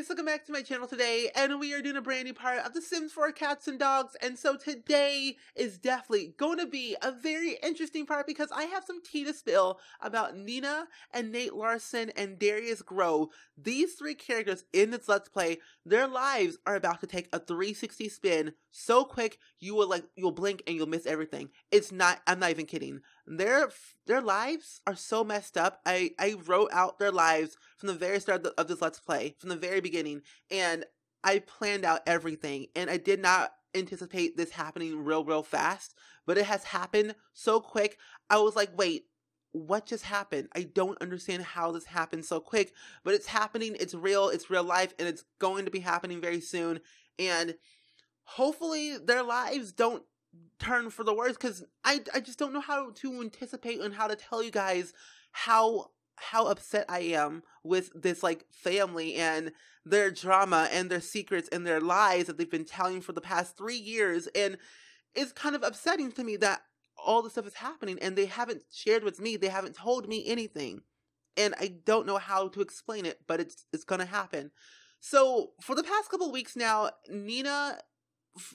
guys, welcome back to my channel today, and we are doing a brand new part of The Sims 4 Cats and Dogs, and so today is definitely going to be a very interesting part because I have some tea to spill about Nina and Nate Larson and Darius Grow. These three characters in this Let's Play, their lives are about to take a 360 spin so quick you will like, you'll blink and you'll miss everything. It's not, I'm not even kidding. Their, their lives are so messed up. I, I wrote out their lives from the very start of, this Let's Play, from the very beginning, and I planned out everything, and I did not anticipate this happening real, real fast, but it has happened so quick. I was like, wait, what just happened? I don't understand how this happened so quick, but it's happening. It's real. It's real life, and it's going to be happening very soon. And hopefully, their lives don't turn for the worse because I, I just don't know how to anticipate and how to tell you guys how how upset I am with this like family and their drama and their secrets and their lies that they've been telling for the past three years. And it's kind of upsetting to me that all this stuff is happening and they haven't shared with me. They haven't told me anything. And I don't know how to explain it, but it's it's gonna happen. So for the past couple weeks now, Nina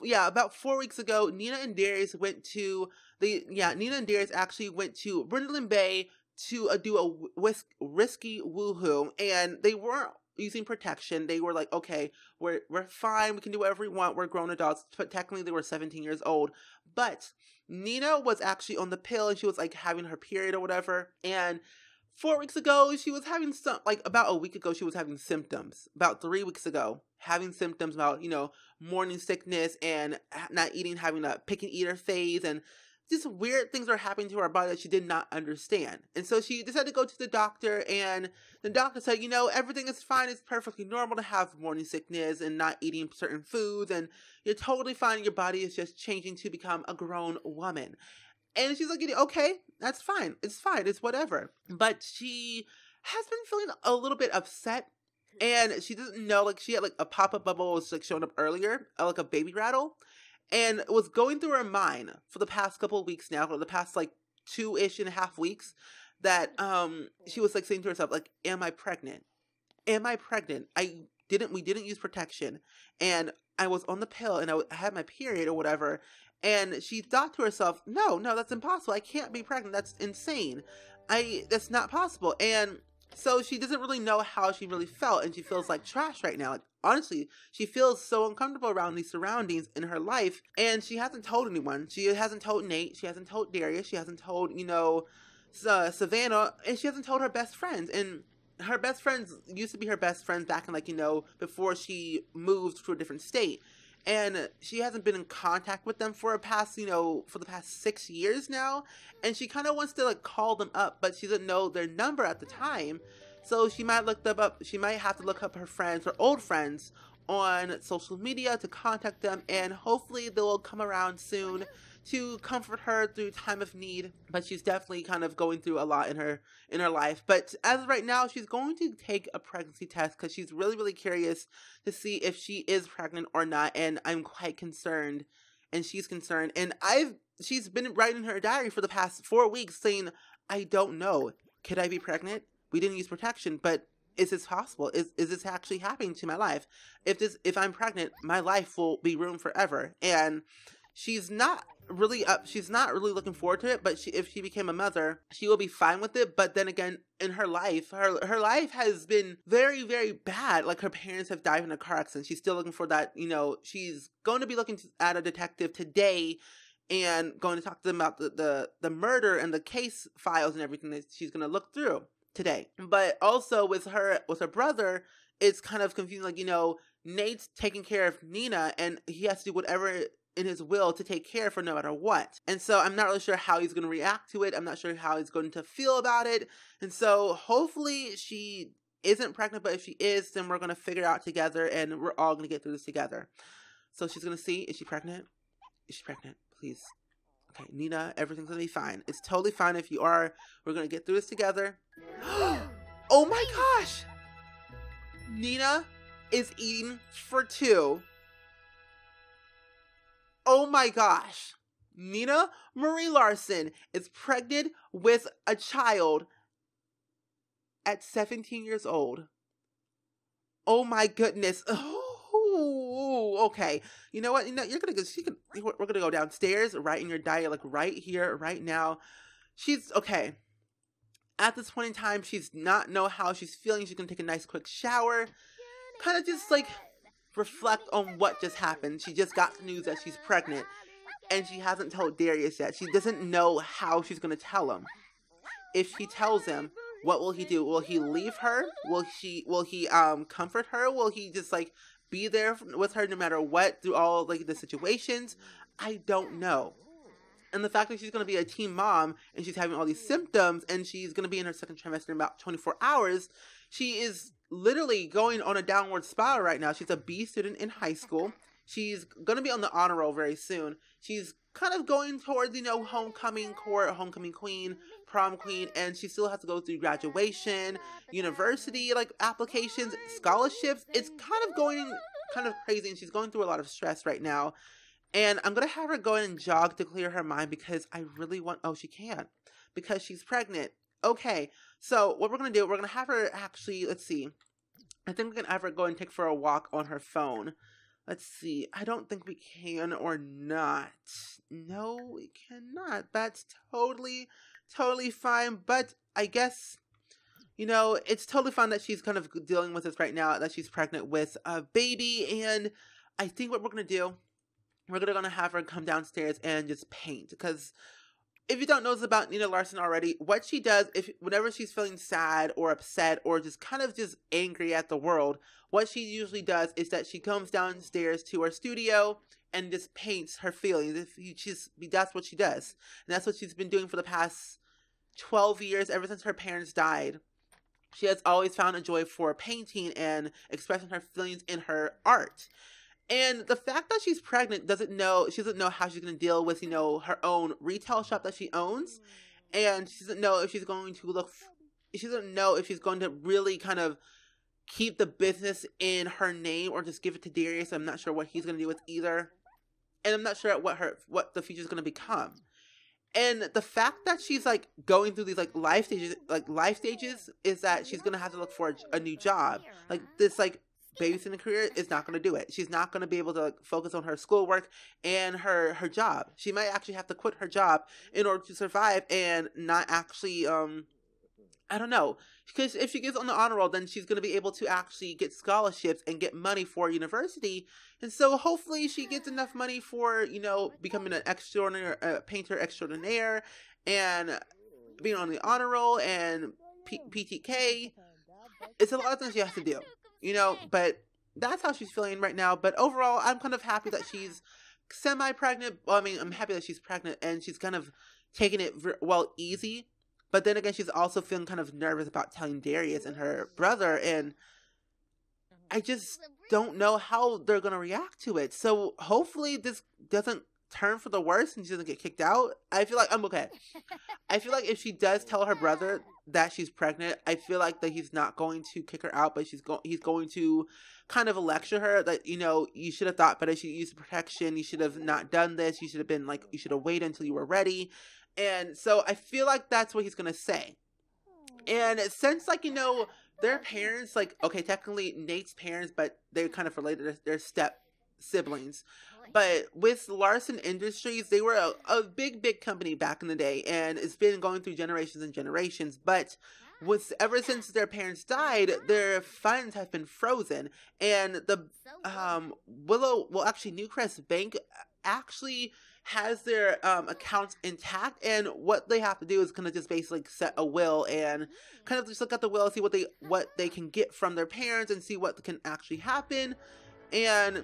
yeah, about four weeks ago, Nina and Darius went to the yeah, Nina and Darius actually went to Brindleton Bay to uh, do a whisk, risky woohoo, and they weren't using protection. They were like, okay, we're we're fine. We can do whatever we want. We're grown adults. But technically, they were 17 years old. But Nina was actually on the pill, and she was like having her period or whatever. And four weeks ago, she was having some like about a week ago, she was having symptoms. About three weeks ago, having symptoms about you know morning sickness and not eating, having a pick and eater phase, and just weird things are happening to her body that she did not understand. And so she decided to go to the doctor, and the doctor said, you know, everything is fine. It's perfectly normal to have morning sickness and not eating certain foods, and you're totally fine. Your body is just changing to become a grown woman. And she's like, okay, that's fine. It's fine. It's whatever. But she has been feeling a little bit upset. And she doesn't know, like, she had like a pop up bubble was like showing up earlier, uh, like a baby rattle and it was going through her mind for the past couple of weeks now, for the past like two ish and a half weeks, that um she was like saying to herself, like, Am I pregnant? Am I pregnant? I didn't we didn't use protection and I was on the pill and I had my period or whatever. And she thought to herself, no, no, that's impossible. I can't be pregnant. That's insane. I, that's not possible. And so she doesn't really know how she really felt and she feels like trash right now. Like honestly, she feels so uncomfortable around these surroundings in her life and she hasn't told anyone. She hasn't told Nate, she hasn't told Darius, she hasn't told, you know, uh, Savannah, and she hasn't told her best friends. And her best friends used to be her best friends back in like, you know, before she moved to a different state and she hasn't been in contact with them for a past you know for the past six years now and she kind of wants to like call them up but she doesn't know their number at the time. So she might look them up she might have to look up her friends her old friends on social media to contact them and hopefully they'll come around soon to comfort her through time of need but she's definitely kind of going through a lot in her in her life. But as of right now she's going to take a pregnancy test because she's really really curious to see if she is pregnant or not and i'm quite concerned and she's concerned. And i've she's been writing her diary for the past four weeks saying i don't know. Could i be pregnant? We didn't use protection but is this possible? Is, is this actually happening to my life? If this if i'm pregnant my life will be ruined forever. And she's not really up she's not really looking forward to it but she, if she became a mother she will be fine with it but then again in her life her her life has been very very bad. Like her parents have died in a car accident. She's still looking for that you know she's going to be looking to, at a detective today and going to talk to them about the, the the murder and the case files and everything that she's going to look through today. But also with her with her brother it's kind of confusing. Like you know Nate's taking care of Nina and he has to do whatever in his will to take care of her no matter what. And so I'm not really sure how he's going to react to it. I'm not sure how he's going to feel about it. And so hopefully she isn't pregnant, but if she is, then we're going to figure it out together and we're all going to get through this together. So she's going to see is she pregnant? Is she pregnant? Please. Okay, Nina, everything's going to be fine. It's totally fine if you are. We're going to get through this together. oh my gosh! Nina is eating for two Oh my gosh. Nina Marie Larson is pregnant with a child at 17 years old. Oh my goodness. Oh, okay. You know what? You know, you're gonna go. She can. We're gonna go downstairs, right in your diet, like right here, right now. She's okay. At this point in time, she's not know how she's feeling. She's gonna take a nice quick shower, kind of just like reflect on what just happened. She just got the news that she's pregnant, and she hasn't told Darius yet. She doesn't know how she's gonna tell him. If she tells him, what will he do? Will he leave her? Will she? Will he um comfort her? Will he just like be there with her no matter what through all like the situations? I don't know. And the fact that she's going to be a teen mom and she's having all these symptoms and she's going to be in her second trimester in about 24 hours, she is literally going on a downward spiral right now. She's a B student in high school. She's going to be on the honor roll very soon. She's kind of going towards, you know, homecoming court, homecoming queen, prom queen, and she still has to go through graduation, university, like applications, scholarships. It's kind of going kind of crazy, and she's going through a lot of stress right now. And I'm gonna have her go in and jog to clear her mind because I really want. Oh, she can't because she's pregnant. Okay, so what we're gonna do? We're gonna have her actually. Let's see. I think we can have her go and take for a walk on her phone. Let's see. I don't think we can or not. No, we cannot. That's totally, totally fine. But I guess, you know, it's totally fine that she's kind of dealing with this right now, that she's pregnant with a baby. And I think what we're going to do, we're going to have her come downstairs and just paint. Because if you don't know this about Nina Larson already, what she does if whenever she's feeling sad or upset or just kind of just angry at the world, what she usually does is that she comes downstairs to her studio and just paints her feelings. If she's that's what she does. And that's what she's been doing for the past 12 years ever since her parents died. She has always found a joy for painting and expressing her feelings in her art. And the fact that she's pregnant doesn't know she doesn't know how she's going to deal with you know her own retail shop that she owns, mm. and she doesn't know if she's going to look. She doesn't know if she's going to really kind of keep the business in her name or just give it to Darius. I'm not sure what he's going to do with either, and I'm not sure what her what the future is going to become. And the fact that she's like going through these like life stages, like life stages, is that she's gonna have to look for a, a new job. Like this, like babysitting career is not going to do it. She's not going to be able to like, focus on her schoolwork and her her job. She might actually have to quit her job in order to survive and not actually um I don't know. Because if she gets on the honor roll, then she's going to be able to actually get scholarships and get money for university. And so hopefully she gets enough money for, you know, becoming an extraordinary uh, painter extraordinaire and being on the honor roll and P- PTK. It's a lot of things you have to do you know, but that's how she's feeling right now. But overall, I'm kind of happy that she's semi pregnant. Well, I mean, I'm happy that she's pregnant and she's kind of taking it well easy. But then again, she's also feeling kind of nervous about telling Darius and her brother. And I just don't know how they're going to react to it. So hopefully, this doesn't turn for the worse and she doesn't get kicked out. I feel like I'm okay. I feel like if she does tell her brother that she's pregnant, I feel like that he's not going to kick her out, but she's going he's going to kind of lecture her that you know you should have thought better. You used protection. You should have not done this. You should have been like you should have waited until you were ready. And so I feel like that's what he's gonna say. And hmm. since like you know their parents like okay technically Nate's parents, but they're kind of related. They're step siblings. But with Larson Industries, they were a, a big, big company back in the day, and it's been going through generations and generations. But with ever since their parents died, their funds have been frozen, and the um, Willow, well, actually, Newcrest Bank actually has their um, accounts intact, and what they have to do is kind of just basically set a will and kind of just look at the will, see what they what they can get from their parents, and see what can actually happen, and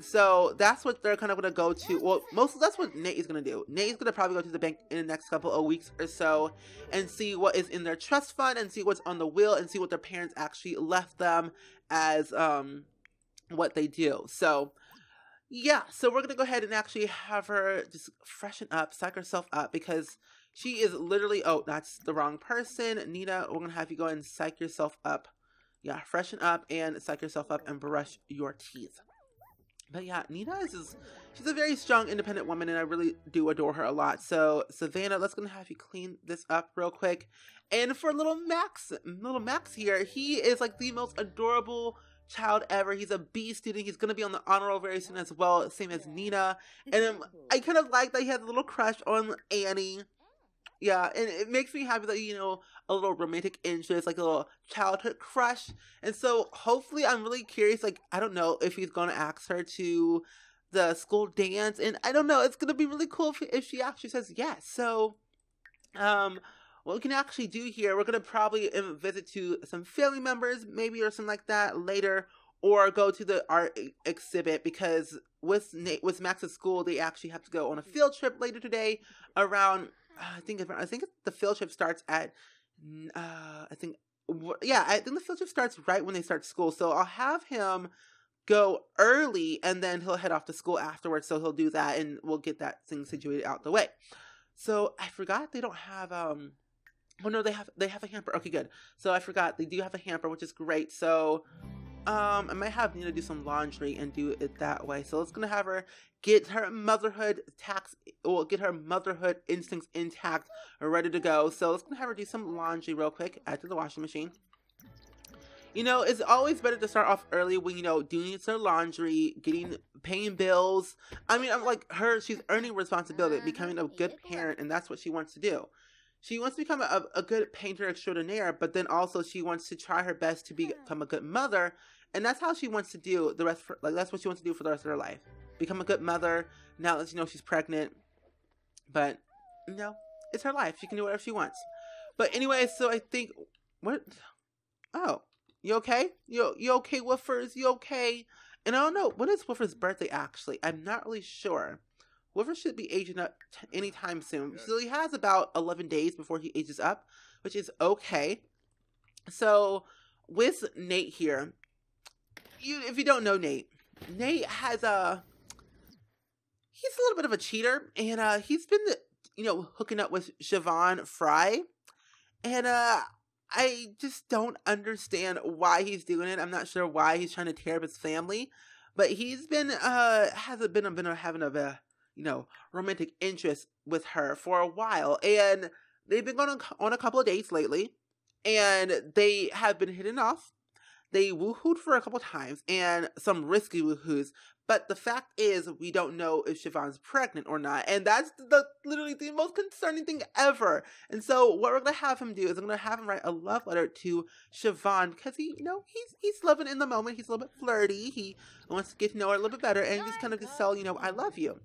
so that's what they're kind of going to go to. Well, most that's what Nate is going to do. Nate is going to probably go to the bank in the next couple of weeks or so and see what is in their trust fund and see what's on the will and see what their parents actually left them as um what they do. So yeah, so we're going to go ahead and actually have her just freshen up, psych herself up because she is literally oh, that's the wrong person. Nina, we're going to have you go and psych yourself up. Yeah, freshen up and psych yourself up and brush your teeth. But yeah, Nina is, she's a very strong, independent woman, and I really do adore her a lot. So Savannah, let's gonna have you clean this up real quick. And for little Max, little Max here, he is like the most adorable child ever. He's a B student. He's gonna be on the honor roll very soon as well, same as Nina. And um, I kind of like that he has a little crush on Annie. Yeah, and it makes me happy that you know a little romantic interest, like a little childhood crush. And so hopefully, I'm really curious. Like I don't know if he's gonna ask her to the school dance, and I don't know. It's gonna be really cool if, if she actually says yes. So, um, what we can actually do here, we're gonna probably visit to some family members, maybe or something like that later, or go to the art exhibit because with Nate, with Max's school, they actually have to go on a field trip later today around I think I think the field trip starts at uh, I think yeah, I think the field trip starts right when they start school. So I'll have him go early and then he'll head off to school afterwards. So he'll do that and we'll get that thing situated out the way. So I forgot they don't have um oh no they have they have a hamper. Okay, good. So I forgot they do have a hamper, which is great. So um, I might have Nina do some laundry and do it that way. So it's gonna have her get her motherhood tax, well, get her motherhood instincts intact, ready to go. So it's gonna have her do some laundry real quick, add to the washing machine. You know, it's always better to start off early when you know doing her laundry, getting paying bills. I mean, I'm like her; she's earning responsibility, becoming a good parent, and that's what she wants to do she wants to become a, a good painter extraordinaire, but then also she wants to try her best to become a good mother and that's how she wants to do the rest. For, like that's what she wants to do for the rest of her life. Become a good mother. Now that you know she's pregnant, but you know it's her life. She can do whatever she wants. But anyway, so I think what? Oh, you okay? You you okay, Woofers? You okay? And I don't know when is Woofer's birthday actually. I'm not really sure. Woofer should be aging up t- anytime soon. So he has about 11 days before he ages up, which is okay. So with Nate here, you if you don't know Nate, Nate has a he's a little bit of a cheater, and uh, he's been you know hooking up with Siobhan Fry, and uh, I just don't understand why he's doing it. I'm not sure why he's trying to tear up his family, but he's been uh hasn't been been having a, a you know romantic interest with her for a while, and they've been going on, on a couple of dates lately, and they have been hitting off they woohooed for a couple times and some risky woohoos, but the fact is we don't know if Siobhan's pregnant or not, and that's the literally the most concerning thing ever. And so what we're gonna have him do is I'm gonna have him write a love letter to Siobhan because he, you know, he's he's loving in the moment. He's a little bit flirty. He wants to get to know her a little bit better and just kind of just tell you know I love you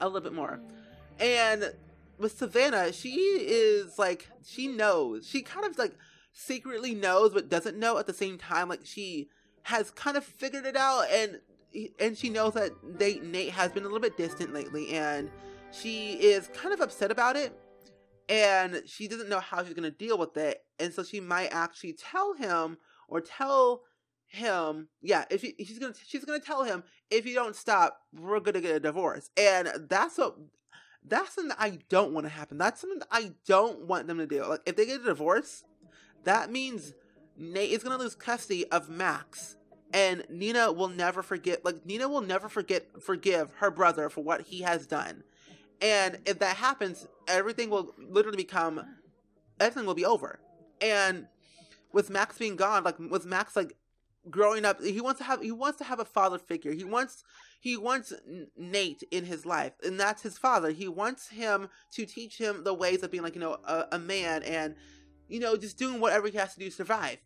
a little bit more. Mm. And with Savannah, she is like she knows. She kind of like secretly knows but doesn't know at the same time. Like she has kind of figured it out and and she knows that Nate, Nate has been a little bit distant lately and she is kind of upset about it and she doesn't know how she's going to deal with it. And so she might actually tell him or tell him yeah if she, she's going to she's to tell him if you don't stop we're going to get a divorce. And that's what that's something that I don't want to happen. That's something that I don't want them to do. Like if they get a divorce that means Nate is going to lose custody of Max. And Nina will never forget, like, Nina will never forget, forgive her brother for what he has done. And if that happens, everything will literally become, everything will be over. And with Max being gone, like, with Max, like, growing up, he wants to have, he wants to have a father figure. He wants, he wants Nate in his life, and that's his father. He wants him to teach him the ways of being, like, you know, a, a man and, you know, just doing whatever he has to do to survive.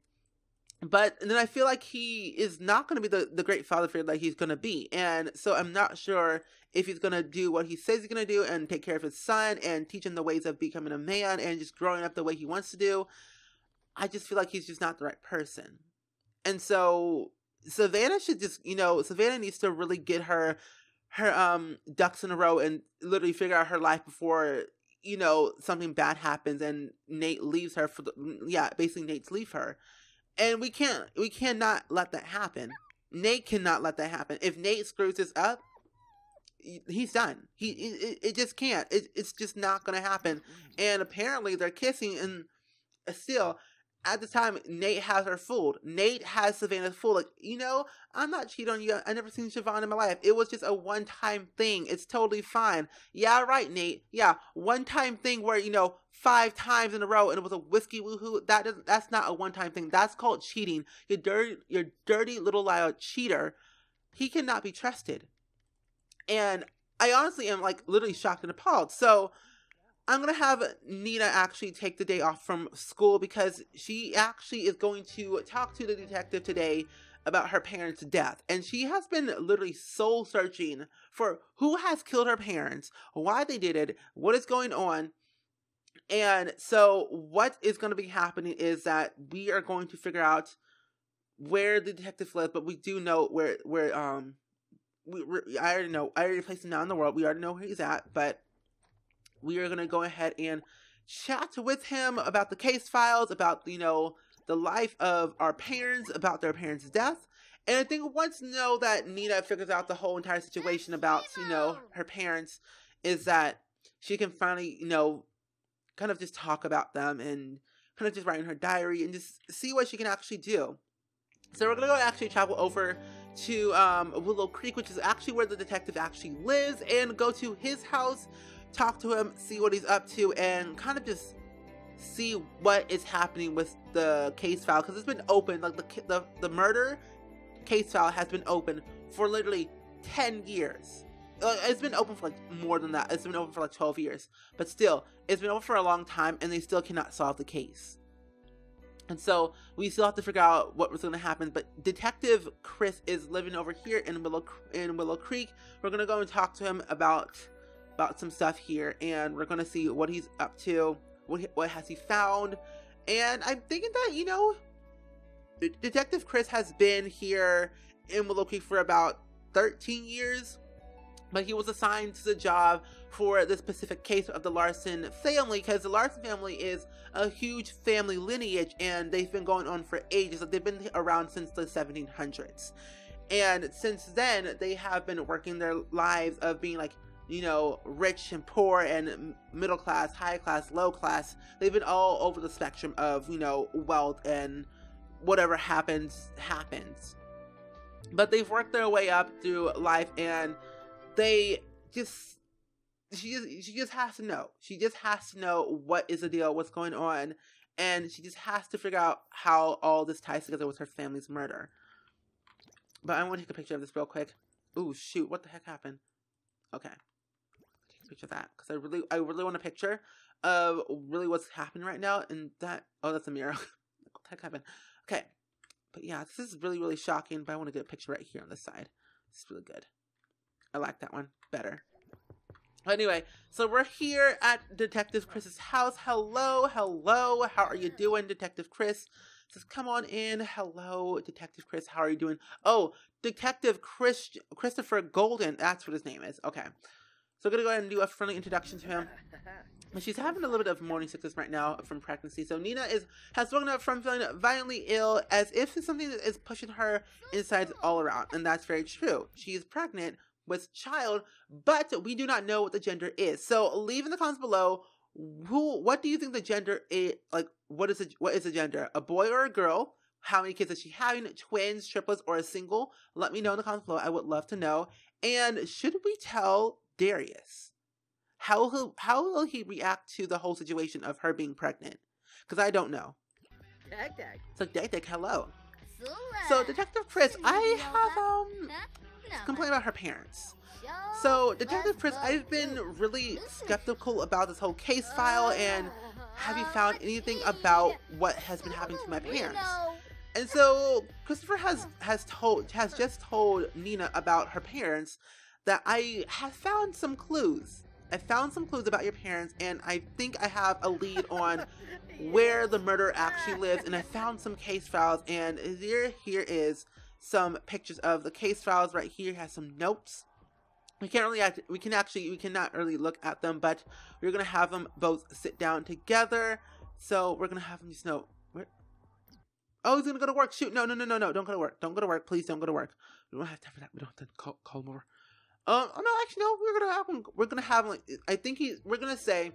But then I feel like he is not going to be the, the great father figure that he's going to be. And so I'm not sure if he's going to do what he says he's going to do and take care of his son and teach him the ways of becoming a man and just growing up the way he wants to do. I just feel like he's just not the right person. And so Savannah should just, you know, Savannah needs to really get her her um ducks in a row and literally figure out her life before you know, something bad happens and Nate leaves her for the mm, yeah, basically Nate's leave her. And we can't we cannot let that happen. Nate cannot let that happen. If Nate screws this up, he's done. He it, it just can't. It, it's just not going to happen. Mm. And apparently they're kissing and uh, still at the time, Nate has her fooled. Nate has Savannah fooled. Like, you know, I'm not cheating on you. I never seen Siobhan in my life. It was just a one time thing. It's totally fine. Yeah, right, Nate. Yeah, one time thing where, you know, five times in a row and it was a whiskey woohoo. That doesn't that's not a one time thing. That's called cheating. You dirty your dirty little liar cheater. He cannot be trusted. And I honestly am like literally shocked and appalled. So I'm gonna have Nina actually take the day off from school because she actually is going to talk to the detective today about her parents' death. And she has been literally soul searching for who has killed her parents, why they did it, what is going on. And so, what is going to be happening is that we are going to figure out where the detective lives, but we do know where where um we I already know I already placed him down in the world. We already know where he's at, but we are going to go ahead and chat with him about the case files, about, you know, the life of our parents, about their parents' death. And I think once you know that Nina figures out the whole entire situation about, you know, her parents, is that she can finally, you know, kind of just talk about them and kind of just write in her diary and just see what she can actually do. So we're gonna go actually travel over to um, Willow Creek, which is actually where the detective actually lives, and go to his house talk to him, see what he's up to, and kind of just see what is happening with the case file because it's been open. Like the, the the murder case file has been open for literally ten years. Uh, it's been open for like more than that. It's been open for like twelve years, but still, it's been open for a long time, and they still cannot solve the case. And so we still have to figure out what was going to happen. But Detective Chris is living over here in Willow in Willow Creek. We're going to go and talk to him about about some stuff here, and we're gonna see what he's up to, what he, what has he found, and I'm thinking that you know, Detective Chris has been here in Willow for about 13 years, but he was assigned to the job for the specific case of the Larson family because the Larson family is a huge family lineage and they've been going on for ages. Like they've been around since the 1700s. And since then, they have been working their lives of being like you know, rich and poor and middle class, high class, low class. They've been all over the spectrum of, you know, wealth and whatever happens, happens. But they've worked their way up through life and they just she just she just has to know. She just has to know what is the deal, what's going on, and she just has to figure out how all this ties together with her family's murder. But I want to take a picture of this real quick. Ooh, shoot, what the heck happened? Okay picture of that because I really, I really want a picture of really what's happening right now. And that, oh, that's a mirror. what the heck happened? Okay, but yeah, this is really, really shocking. But I want to get a picture right here on this side. It's really good. I like that one better. Anyway, so we're here at Detective Chris's house. Hello, hello. How are you doing, Detective Chris? Says, come on in. Hello, Detective Chris. How are you doing? Oh, Detective Chris Christopher Golden. That's what his name is. Okay. So I'm gonna go ahead and do a friendly introduction to him. She's having a little bit of morning sickness right now from pregnancy. So Nina is has woken up from feeling violently ill as if it's something that is pushing her insides all around. And that's very true. She is pregnant with child, but we do not know what the gender is. So leave in the comments below who what do you think the gender is like what is the what is the gender? A boy or a girl? How many kids is she having? Twins, triplets, or a single? Let me know in the comments below. I would love to know. And should we tell Darius? How will, how will he react to the whole situation of her being pregnant? Because I don't know. So, Dag Dag, hello. So, Detective Chris, I have um complaint about her parents. So, Detective Chris, I've been really skeptical about this whole case file, and have you found anything about what has been happening to my parents? And so Christopher has has told has just told Nina about her parents, that I have found some clues. I found some clues about your parents, and I think I have a lead on where the murderer actually lives. And I found some case files, and here here is some pictures of the case files. Right here has some notes. We can't really act, we can actually we cannot really look at them, but we're gonna have them both sit down together. So we're gonna have them just know where. Oh, he's gonna go to work. Shoot! No, no, no, no, no! Don't go to work. Don't go to work. Please don't go to work. We don't have time for that. We don't have to call call him over. Um, oh no, actually, no. We're gonna have him. We're gonna have like I think he. We're gonna say,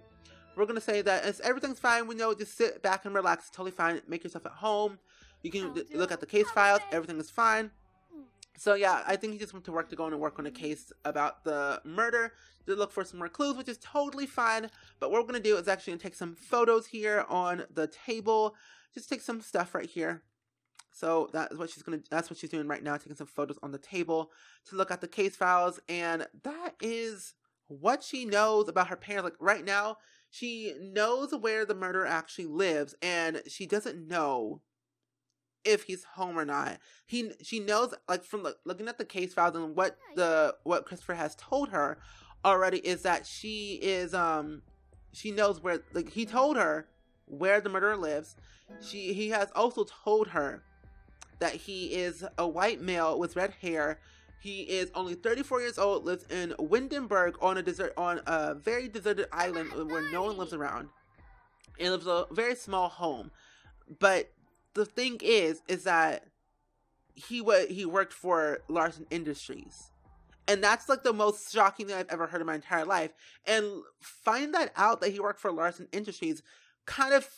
we're gonna say that as everything's fine, we know just sit back and relax. It's totally fine. Make yourself at home. You can look at the case files. Everything is fine. So yeah, I think he just went to work to go in and work on a case about the murder to look for some more clues, which is totally fine. But what we're gonna do is actually take some photos here on the table. Just take some stuff right here. So that is what she's gonna. That's what she's doing right now, taking some photos on the table to look at the case files, and that is what she knows about her parents. Like right now, she knows where the murderer actually lives, and she doesn't know if he's home or not. He she knows like from look, looking at the case files and what the what Christopher has told her already is that she is um she knows where like he told her where the murderer lives. She he has also told her that he is a white male with red hair. He is only 34 years old, lives in Windenburg on a desert on a very deserted island where no one lives around. And lives a very small home. But the thing is, is that he was he worked for Larson Industries. And that's like the most shocking thing I've ever heard in my entire life. And find that out that he worked for Larson Industries kind of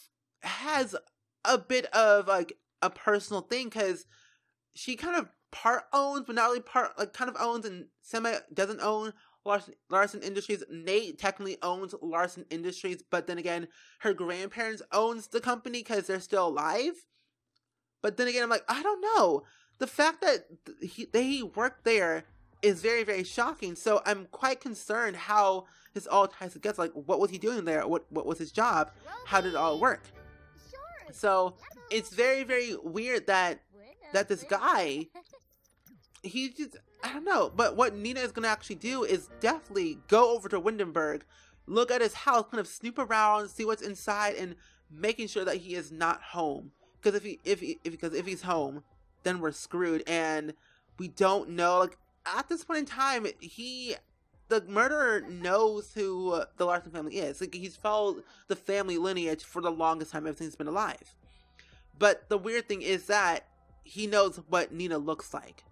has a bit of like a personal thing because she kind of part owns, but not really part like kind of owns and semi doesn't own Larson, Larson Industries. Nate technically owns Larson Industries, but then again, her grandparents owns the company because they're still alive. But then again, I'm like, I don't know. The fact that he they worked there is very very shocking. So I'm quite concerned how this all ties together. Like, what was he doing there? What what was his job? How did it all work? So it's very very weird that that this guy he just I don't know. But what Nina is gonna actually do is definitely go over to Windenburg, look at his house, kind of snoop around, see what's inside, and making sure that he is not home. Because if he if he if because if he's home, then we're screwed, and we don't know. Like at this point in time, he the murderer knows who uh, the Larson family is. Like he's followed the family lineage for the longest time ever since he's been alive. But the weird thing is that he knows what Nina looks like.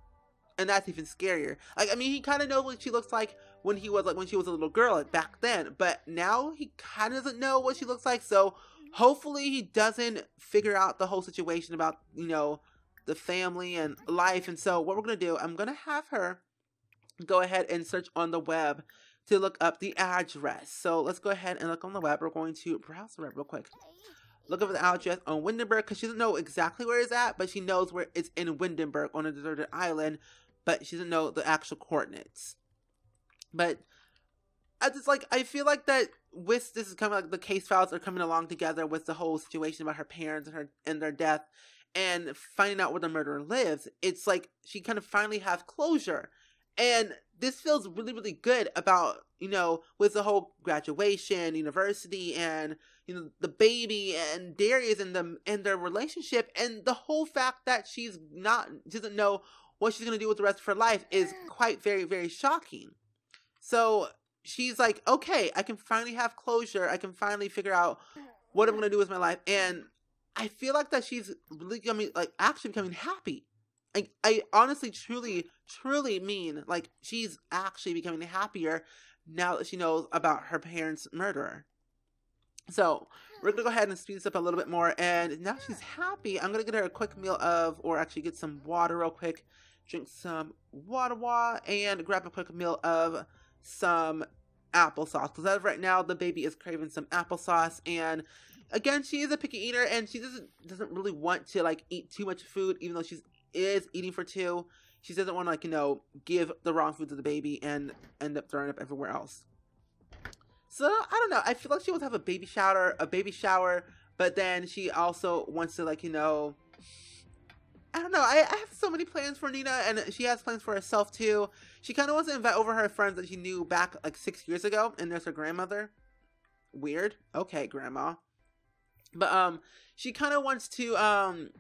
And that's even scarier. Like I mean he kinda knows what she looks like when he was like when she was a little girl like back then. But now he kinda doesn't know what she looks like, so hopefully he doesn't figure out the whole situation about, you know, the family and life. And so what we're gonna do, I'm gonna have her go ahead and search on the web to look up the address. So let's go ahead and look on the web. We're going to browse the web real quick. Look up the address on Windenburg because she doesn't know exactly where it's at, but she knows where it's in Windenburg on a deserted island, but she doesn't know the actual coordinates. But I just like I feel like that with this is coming like the case files are coming along together with the whole situation about her parents and her and their death and finding out where the murderer lives. It's like she kind of finally has closure and this feels really, really good about, you know, with the whole graduation, university, and, you know, the baby and Darius and them and their relationship and the whole fact that she's not doesn't know what she's gonna do with the rest of her life is quite very, very shocking. So she's like, okay, I can finally have closure. I can finally figure out what I'm gonna do with my life. And I feel like that she's really becoming like actually becoming happy. I, I honestly, truly, truly mean like she's actually becoming happier now that she knows about her parents' murderer. So we're gonna go ahead and speed this up a little bit more. And now she's happy. I'm gonna get her a quick meal of, or actually get some water real quick, drink some water, water, and grab a quick meal of some applesauce. Because as of right now, the baby is craving some applesauce, and again, she is a picky eater, and she doesn't doesn't really want to like eat too much food, even though she's is eating for two. She doesn't want to like you know give the wrong food to the baby and end up throwing up everywhere else. So I don't know. I feel like she wants to have a baby shower, a baby shower, but then she also wants to like you know. I don't know. I, I have so many plans for Nina, and she has plans for herself too. She kind of wants to invite over her friends that she knew back like six years ago, and there's her grandmother. Weird. Okay, grandma. But um, she kind of wants to um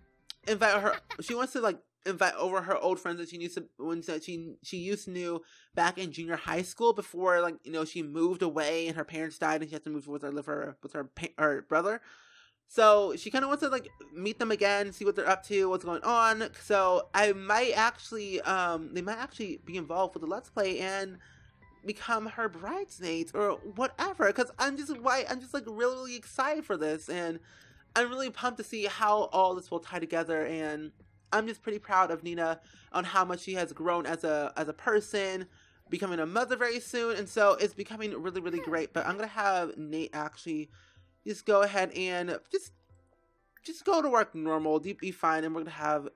invite her. She wants to like invite over her old friends that she used to when she she used to knew back in junior high school before like you know she moved away and her parents died and she had to move with her live her with her her brother. So she kind of wants to like meet them again, see what they're up to, what's going on. So I might actually, um, they might actually be involved with the Let's Play and become her bridesmaids or whatever. Because I'm just why I'm just like really, really excited for this, and I'm really pumped to see how all this will tie together. And I'm just pretty proud of Nina on how much she has grown as a as a person, becoming a mother very soon, and so it's becoming really, really great. But I'm gonna have Nate actually just go ahead and just just go to work normal, be fine, and we're gonna have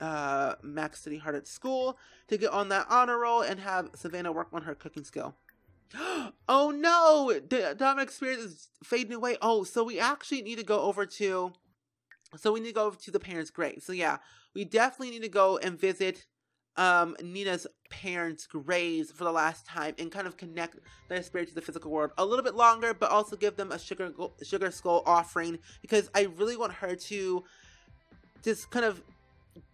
uh, Max study hard at school to get on that honor roll and have Savannah work on her cooking skill. oh no! The Dominic Spirit is fading away. Oh, so we actually need to go over to. So we need to go over to the parents' grave. So yeah, we definitely need to go and visit um, Nina's parents' graves for the last time and kind of connect their spirit to the physical world a little bit longer, but also give them a sugar sugar skull offering because I really want her to just kind of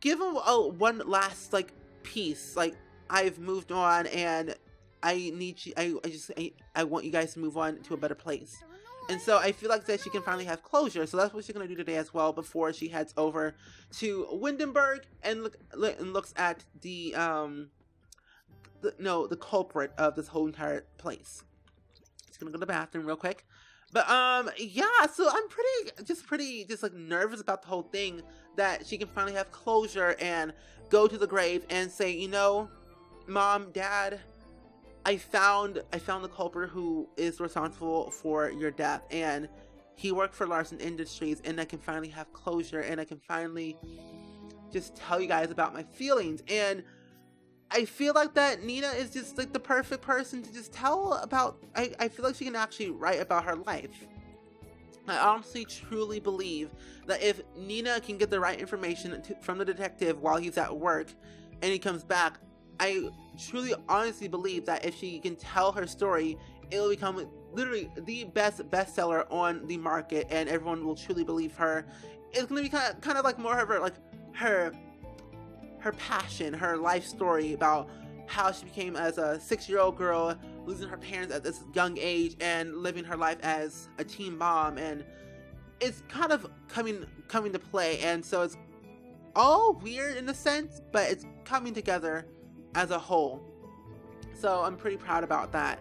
give them a, one last like piece. Like I've moved on and I need you. I, I just I, I want you guys to move on to a better place. And so I feel like that she can finally have closure. So that's what she's gonna do today as well before she heads over to Windenburg and look and looks at the um the, no the culprit of this whole entire place. She's gonna go to the bathroom real quick. But um yeah, so I'm pretty just pretty just like nervous about the whole thing that she can finally have closure and go to the grave and say, you know, mom, dad, I found I found the culprit who is responsible for your death and he worked for Larson Industries and I can finally have closure and I can finally just tell you guys about my feelings and I feel like that Nina is just like the perfect person to just tell about I, I feel like she can actually write about her life. I honestly truly believe that if Nina can get the right information to, from the detective while he's at work and he comes back, I truly honestly believe that if she can tell her story, it'll become literally the best bestseller on the market and everyone will truly believe her. It's gonna be kind of, kind of like more of her like her her passion, her life story about how she became as a six-year-old girl, losing her parents at this young age, and living her life as a teen mom, and it's kind of coming coming to play, and so it's all weird in a sense, but it's coming together as a whole. So I'm pretty proud about that.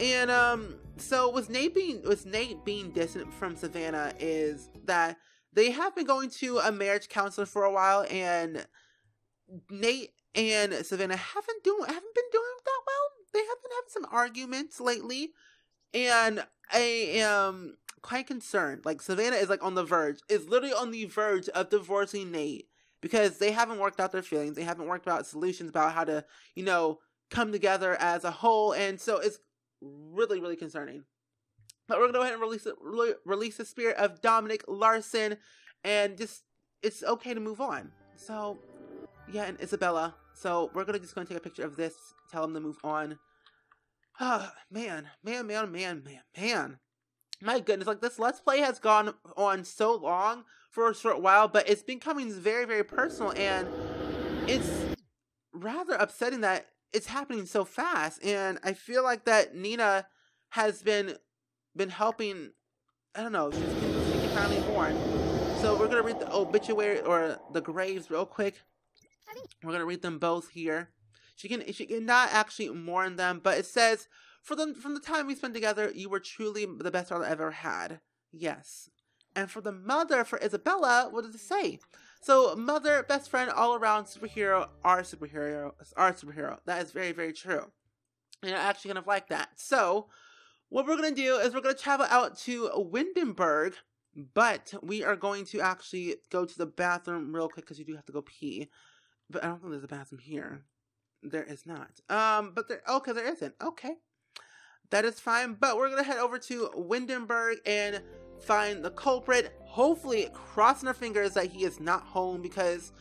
And um, so with Nate being with Nate being distant from Savannah is that they have been going to a marriage counselor for a while, and Nate and Savannah haven't doing haven't been doing that well. They have been having some arguments lately, and I am quite concerned. Like Savannah is like on the verge, is literally on the verge of divorcing Nate because they haven't worked out their feelings. They haven't worked out solutions about how to, you know, come together as a whole, and so it's really, really concerning. But we're gonna go ahead and release it, release the spirit of Dominic Larson, and just it's okay to move on. So yeah, and Isabella. So we're gonna just gonna take a picture of this, tell them to move on. Ah, man, man, man, man, man, man. My goodness, like this Let's Play has gone on so long for a short while, but it's becoming very, very personal, and it's rather upsetting that it's happening so fast. And I feel like that Nina has been been helping. I don't know. She's been finally born. So we're gonna read the obituary or the graves real quick. We're gonna read them both here. She can she cannot actually mourn them, but it says for the from the time we spent together, you were truly the best I ever had. Yes. And for the mother, for Isabella, what does it say? So, mother, best friend, all around superhero, our superhero, our superhero. That is very, very true. And I actually kind of like that. So, what we're going to do is we're going to travel out to Windenburg, but we are going to actually go to the bathroom real quick because you do have to go pee. But I don't think there's a bathroom here. There is not. Um, but there, okay, there isn't. Okay. That is fine. But we're going to head over to Windenburg and find the culprit. Hopefully, crossing our fingers that he is not home because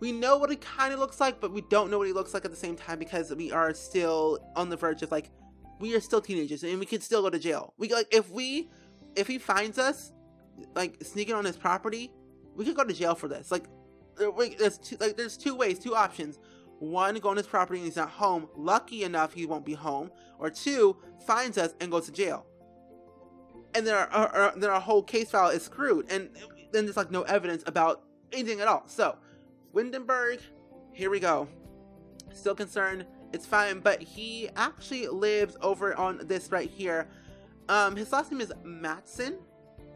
we know what he kind of looks like, but we don't know what he looks like at the same time because we are still on the verge of like, we are still teenagers and we can still go to jail. We like, if we, if he finds us, like sneaking on his property, we could go to jail for this. Like, there's two, like there's two ways, two options. One, go on his property and he's not home. Lucky enough, he won't be home. Or two, finds us and goes to jail. And then our, our, then our whole case file is screwed. And then there's like no evidence about anything at all. So, Windenburg, here we go. Still concerned. It's fine, but he actually lives over on this right here. Um, his last name is Matson,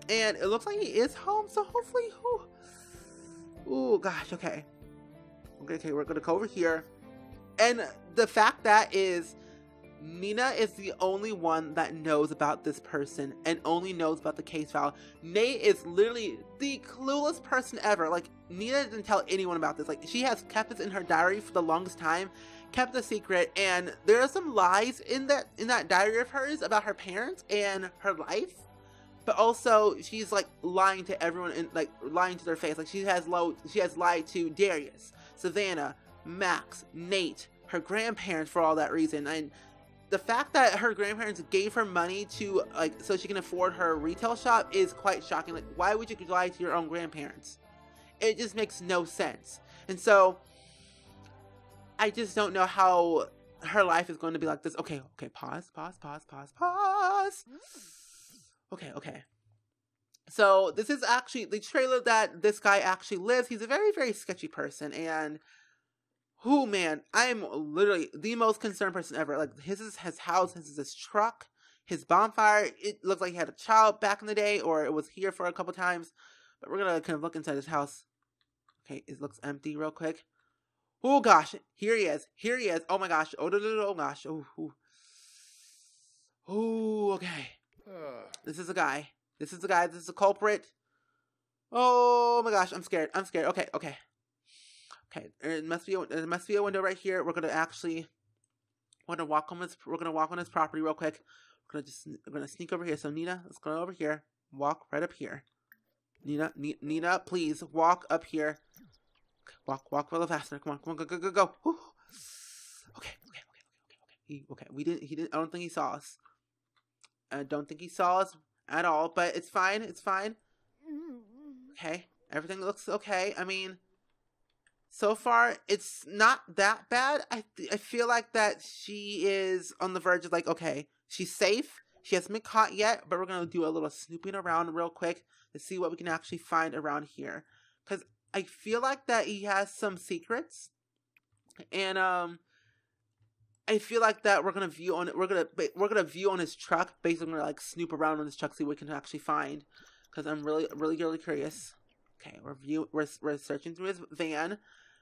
and it looks like he is home, so hopefully, oh, oh gosh, okay. Okay, okay, we're gonna go over here. And the fact that is, Nina is the only one that knows about this person and only knows about the case file. Nate is literally the clueless person ever. Like, Nina didn't tell anyone about this. Like, she has kept this in her diary for the longest time, kept the secret, and there are some lies in that in that diary of hers about her parents and her life. But also, she's like lying to everyone and like lying to their face. Like she has low, she has lied to Darius, Savannah, Max, Nate, her grandparents for all that reason, and the fact that her grandparents gave her money to like so she can afford her retail shop is quite shocking. Like, why would you lie to your own grandparents? It just makes no sense. And so, I just don't know how her life is going to be like this. Okay, okay, pause, pause, pause, pause, pause. Okay, okay. So this is actually the trailer that this guy actually lives. He's a very, very sketchy person, and who man, I am literally the most concerned person ever. Like his is his house, his is his truck, his bonfire. It looks like he had a child back in the day, or it was here for a couple times. But we're gonna kind of look inside his house. Okay, it looks empty real quick. Oh gosh, here he is. Here he is. Oh my gosh. Oh, oh gosh. Oh, oh. oh okay. This is a guy. This is a guy. This is a culprit. Oh my gosh, I'm scared. I'm scared. Okay, okay. Okay, it must be a, there must be a window right here. We're gonna actually we're gonna walk on this we're gonna walk on this property real quick. We're gonna just we're gonna sneak over here. So Nina, let's go over here. Walk right up here. Nina, Nina, please walk up here. Walk, walk a little faster. Come on, come on, go, go, go, go. Okay, okay, okay, okay, okay, okay. He, okay, we didn't. He didn't. I don't think he saw us. I don't think he saw us at all. But it's fine. It's fine. Mm-hmm. Okay, everything looks okay. I mean, so far it's not that bad. I I feel like that she is on the verge of like, okay, she's safe. She hasn't been caught yet, but we're gonna do a little snooping around real quick to see what we can actually find around here. Cause I feel like that he has some secrets, and um, I feel like that we're gonna view on it. We're gonna we're gonna view on his truck. Basically, we're gonna like snoop around on his truck, see what we can actually find. Cause I'm really really really curious. Okay, we're view we're we're searching through his van.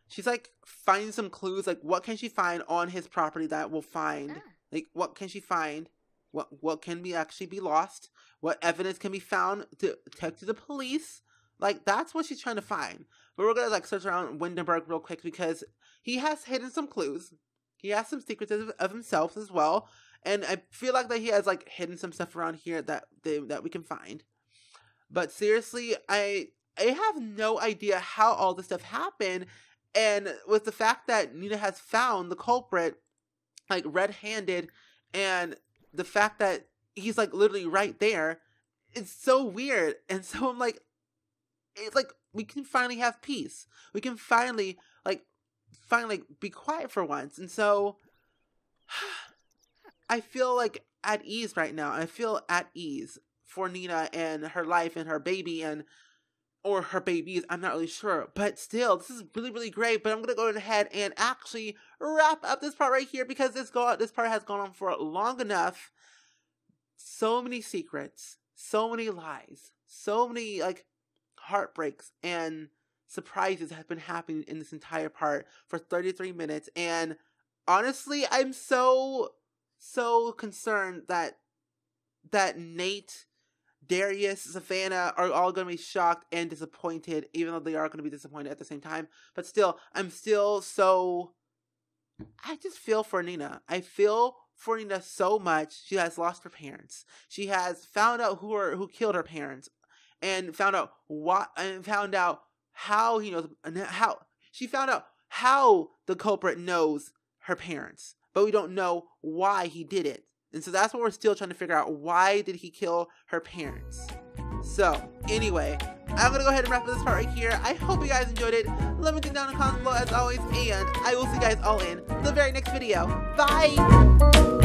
She's like finding some clues. Like, what can she find on his property that will find? Ah. Like, what can she find? What what can be actually be lost? What evidence can be found to take to the police? Like, that's what she's trying to find. But we're gonna like search around Windenburg real quick because he has hidden some clues. He has some secrets of, of himself as well, and I feel like that he has like hidden some stuff around here that they, that we can find. But seriously, I I have no idea how all this stuff happened, and with the fact that Nina has found the culprit, like red handed, and the fact that he's like literally right there, it's so weird. And so I'm like, it's like we can finally have peace. We can finally like finally be quiet for once. And so I feel like at ease right now. I feel at ease for Nina and her life and her baby and or her babies. I'm not really sure. But still, this is really, really great. But I'm gonna go ahead and actually wrap up this part right here because this go this part has gone on for long enough. So many secrets, so many lies, so many like heartbreaks and surprises have been happening in this entire part for 33 minutes. And honestly, I'm so so concerned that that Nate Darius, Savannah are all going to be shocked and disappointed, even though they are going to be disappointed at the same time. But still, I'm still so. I just feel for Nina. I feel for Nina so much. She has lost her parents. She has found out who are who killed her parents, and found out what and found out how he knows how she found out how the culprit knows her parents, but we don't know why he did it. And so that's what we're still trying to figure out. Why did he kill her parents? So, anyway, I'm gonna go ahead and wrap up this part right here. I hope you guys enjoyed it. Let me know down in the comments below as always, and I will see you guys all in the very next video. Bye!